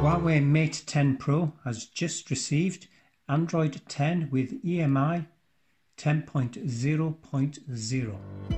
Huawei Mate 10 Pro has just received Android 10 with EMUI 10.0.0.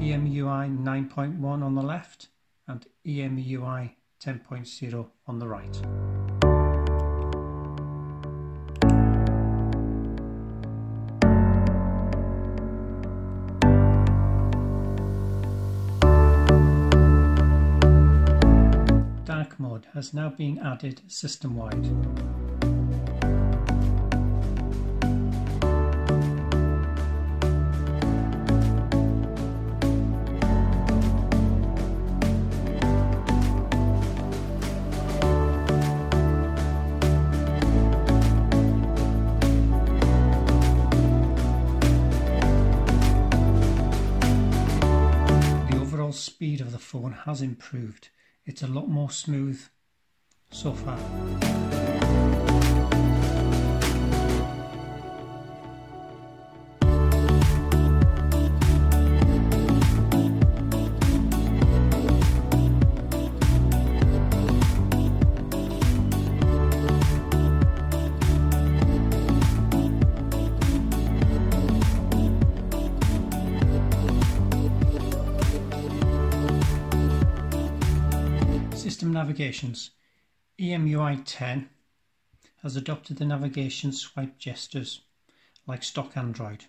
EMUI 9.1 on the left and EMUI 10.0 on the right. Dark mode has now been added system-wide. Speed of the phone has improved. It's a lot more smooth so far. System navigations. EMUI 10 has adopted the navigation swipe gestures like stock Android.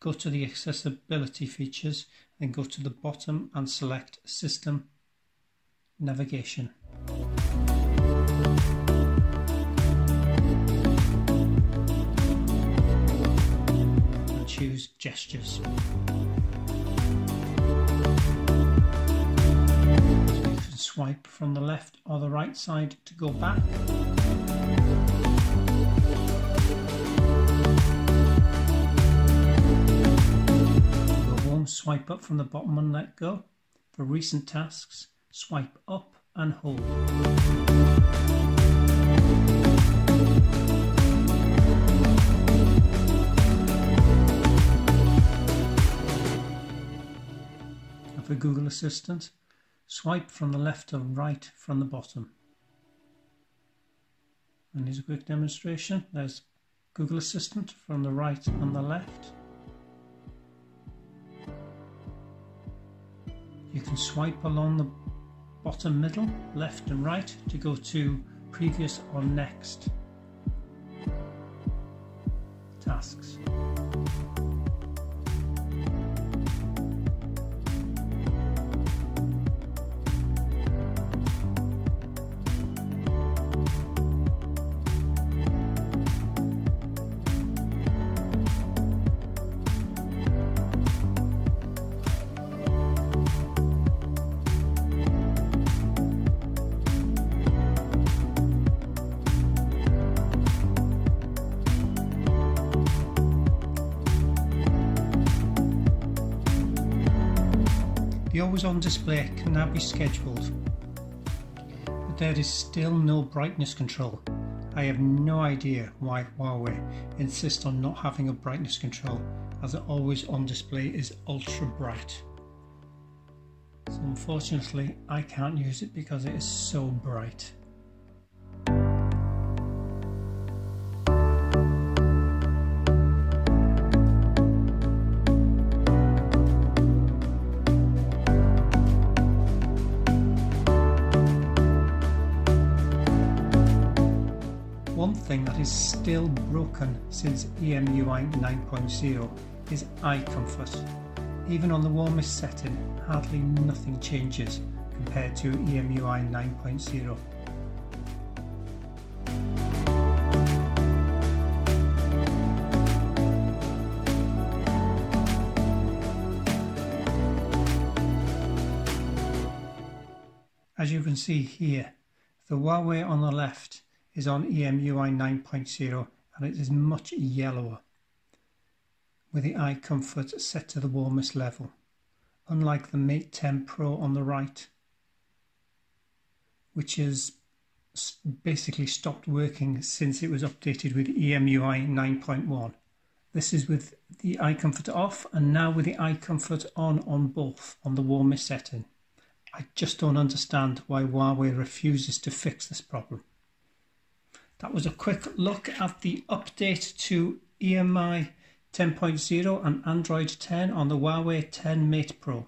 Go to the accessibility features, then go to the bottom and select System Navigation. And choose Gestures. Swipe from the left or the right side to go back. Go home, swipe up from the bottom and let go. For recent tasks, swipe up and hold. for Google Assistant, Swipe from the left to right from the bottom. And here's a quick demonstration. There's Google Assistant from the right and the left. You can swipe along the bottom middle, left and right to go to previous or next tasks. The always on display can now be scheduled, but there is still no brightness control. I have no idea why Huawei insists on not having a brightness control as the always on display is ultra bright. So unfortunately I can't use it because it is so bright. Is still broken since EMUI 9.0 is eye comfort. Even on the warmest setting, hardly nothing changes compared to EMUI 9.0. As you can see here, the Huawei on the left is on EMUI 9.0 and it is much yellower with the eye comfort set to the warmest level, unlike the Mate 10 Pro on the right, which has basically stopped working since it was updated with EMUI 9.1. This is with the eye comfort off and now with the eye comfort on on both on the warmest setting. I just don't understand why Huawei refuses to fix this problem. That was a quick look at the update to EMUI 10.0 and Android 10 on the Huawei 10 Mate Pro.